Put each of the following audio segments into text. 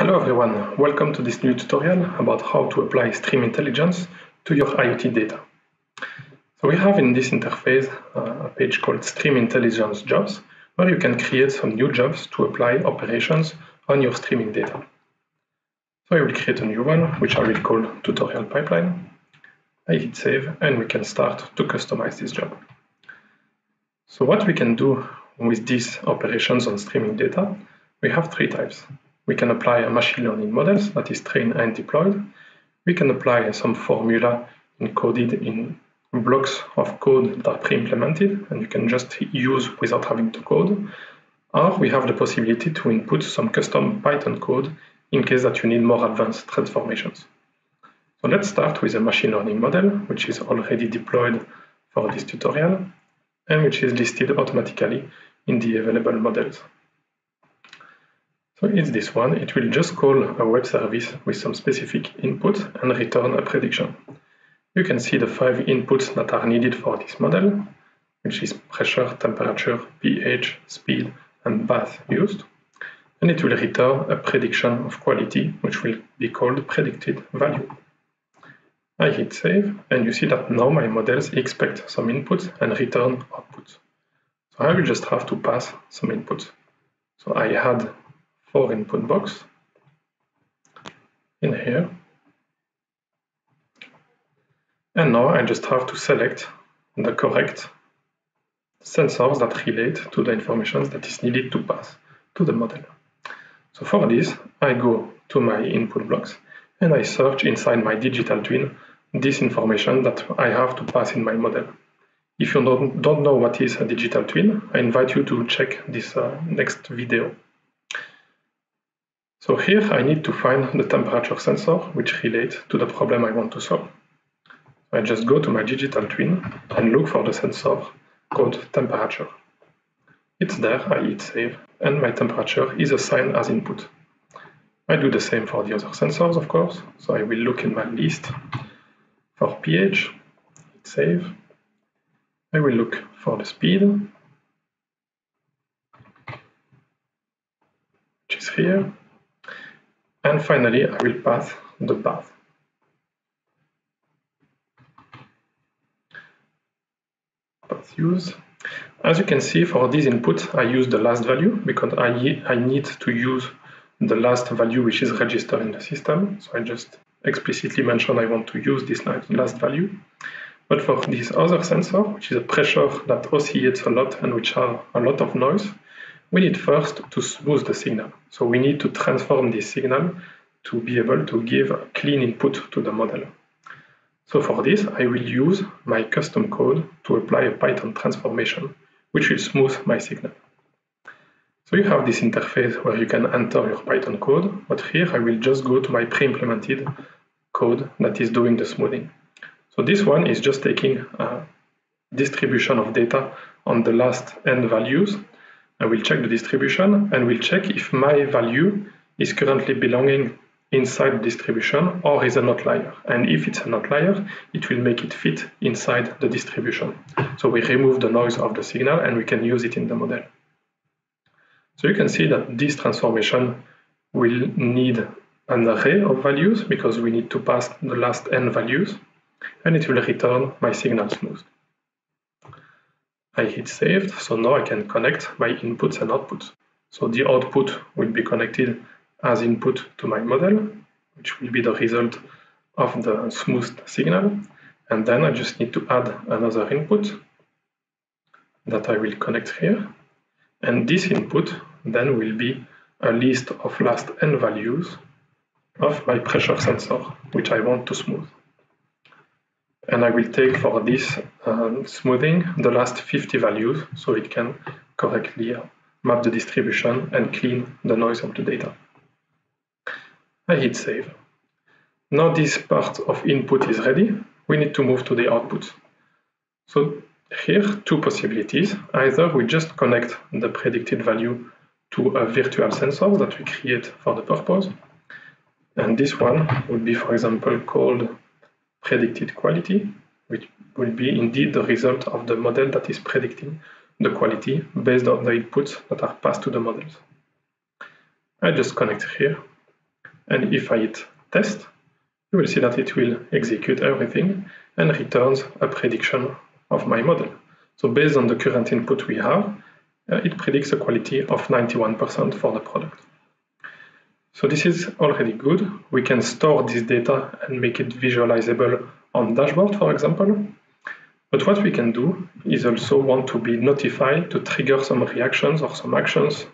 Hello everyone, welcome to this new tutorial about how to apply stream intelligence to your IoT data. So we have in this interface uh, a page called Stream Intelligence Jobs, where you can create some new jobs to apply operations on your streaming data. So I will create a new one, which I will call Tutorial Pipeline. I hit Save, and we can start to customize this job. So what we can do with these operations on streaming data, we have three types. We can apply a machine learning models, that is trained and deployed. We can apply some formula encoded in blocks of code that are pre-implemented and you can just use without having to code. Or we have the possibility to input some custom Python code in case that you need more advanced transformations. So let's start with a machine learning model, which is already deployed for this tutorial and which is listed automatically in the available models. So it's this one. It will just call a web service with some specific input and return a prediction. You can see the five inputs that are needed for this model, which is pressure, temperature, pH, speed, and bath used. And it will return a prediction of quality, which will be called predicted value. I hit save, and you see that now my models expect some inputs and return outputs. So I will just have to pass some inputs. So I had four input box in here. And now I just have to select the correct sensors that relate to the information that is needed to pass to the model. So for this, I go to my input blocks and I search inside my digital twin this information that I have to pass in my model. If you don't, don't know what is a digital twin, I invite you to check this uh, next video. So here I need to find the temperature sensor which relates to the problem I want to solve. I just go to my digital twin and look for the sensor called temperature. It's there, I hit save, and my temperature is assigned as input. I do the same for the other sensors, of course, so I will look in my list for pH, hit save. I will look for the speed, which is here, and finally, I will pass the path. Path use. As you can see, for this input, I use the last value because I, I need to use the last value which is registered in the system. So I just explicitly mention I want to use this last value. But for this other sensor, which is a pressure that oscillates a lot and which has a lot of noise, we need first to smooth the signal. So we need to transform this signal to be able to give a clean input to the model. So for this, I will use my custom code to apply a Python transformation, which will smooth my signal. So you have this interface where you can enter your Python code, but here I will just go to my pre-implemented code that is doing the smoothing. So this one is just taking a distribution of data on the last n values I will check the distribution and will check if my value is currently belonging inside the distribution or is an outlier. And if it's an outlier, it will make it fit inside the distribution. So we remove the noise of the signal and we can use it in the model. So you can see that this transformation will need an array of values because we need to pass the last n values and it will return my signal smooth. I hit saved, so now I can connect my inputs and outputs. So the output will be connected as input to my model, which will be the result of the smoothed signal. And then I just need to add another input that I will connect here. And this input then will be a list of last n values of my pressure sensor, which I want to smooth and I will take for this um, smoothing the last 50 values so it can correctly uh, map the distribution and clean the noise of the data. I hit save. Now this part of input is ready, we need to move to the output. So here, two possibilities. Either we just connect the predicted value to a virtual sensor that we create for the purpose. And this one would be, for example, called predicted quality, which will be indeed the result of the model that is predicting the quality based on the inputs that are passed to the models. I just connect here And if I hit test, you will see that it will execute everything and returns a prediction of my model. So based on the current input we have, uh, it predicts a quality of 91% for the product. So this is already good. We can store this data and make it visualizable on dashboard, for example. But what we can do is also want to be notified to trigger some reactions or some actions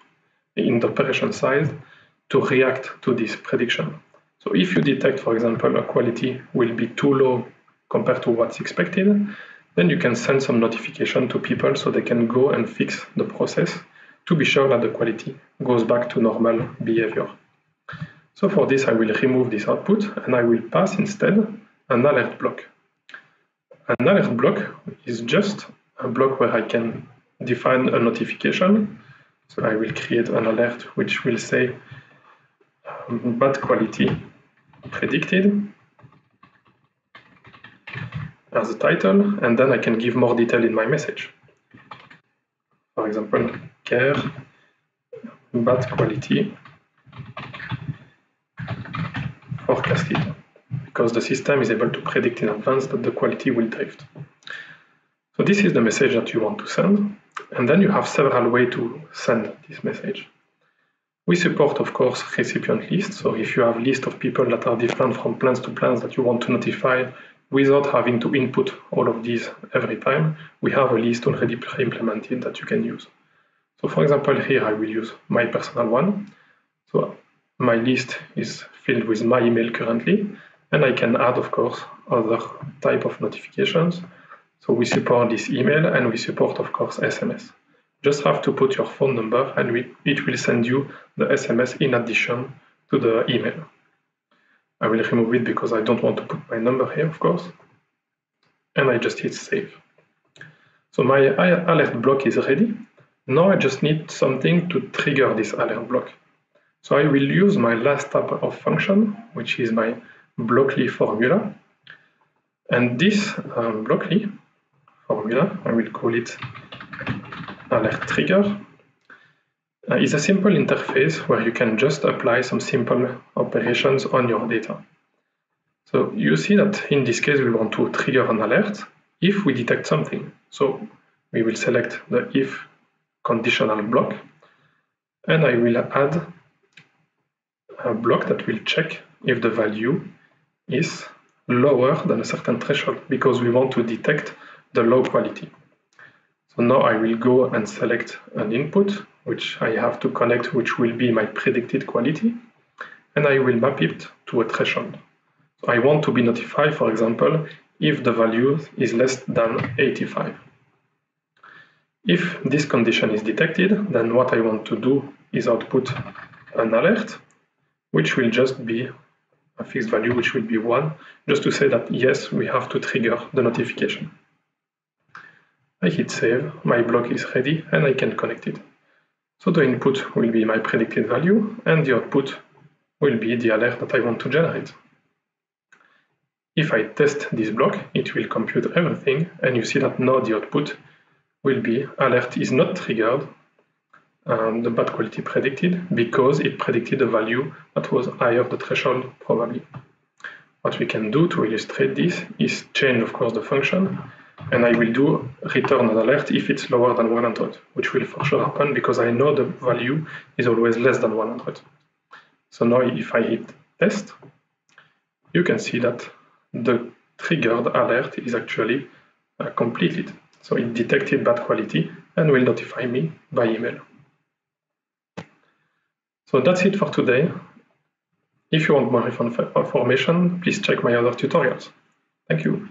in the operation side to react to this prediction. So if you detect, for example, a quality will be too low compared to what's expected, then you can send some notification to people so they can go and fix the process to be sure that the quality goes back to normal behavior. So for this, I will remove this output and I will pass instead an alert block. An alert block is just a block where I can define a notification. So I will create an alert which will say um, bad quality predicted as a title, and then I can give more detail in my message. For example, care, bad quality, because the system is able to predict in advance that the quality will drift. So this is the message that you want to send, and then you have several ways to send this message. We support, of course, recipient lists. So if you have a list of people that are different from plans to plans that you want to notify, without having to input all of these every time, we have a list already pre-implemented that you can use. So for example, here I will use my personal one. So my list is filled with my email currently, and I can add, of course, other type of notifications. So we support this email and we support, of course, SMS. Just have to put your phone number and we, it will send you the SMS in addition to the email. I will remove it because I don't want to put my number here, of course. And I just hit save. So my alert block is ready. Now I just need something to trigger this alert block. So I will use my last type of function, which is my blockly formula. And this um, blockly formula, I will call it alert trigger, uh, is a simple interface where you can just apply some simple operations on your data. So you see that in this case we want to trigger an alert if we detect something. So we will select the if conditional block and I will add a block that will check if the value is lower than a certain threshold because we want to detect the low quality. So now I will go and select an input which I have to connect, which will be my predicted quality, and I will map it to a threshold. So I want to be notified, for example, if the value is less than 85. If this condition is detected, then what I want to do is output an alert, which will just be a fixed value, which will be 1, just to say that yes, we have to trigger the notification. I hit save, my block is ready, and I can connect it. So the input will be my predicted value and the output will be the alert that I want to generate. If I test this block, it will compute everything and you see that now the output will be alert is not triggered and the bad quality predicted because it predicted a value that was higher the threshold probably. What we can do to illustrate this is change of course the function and I will do return an alert if it's lower than 100, which will for sure happen because I know the value is always less than 100. So now if I hit test, you can see that the triggered alert is actually uh, completed. So it detected bad quality and will notify me by email. So that's it for today. If you want more information, please check my other tutorials. Thank you.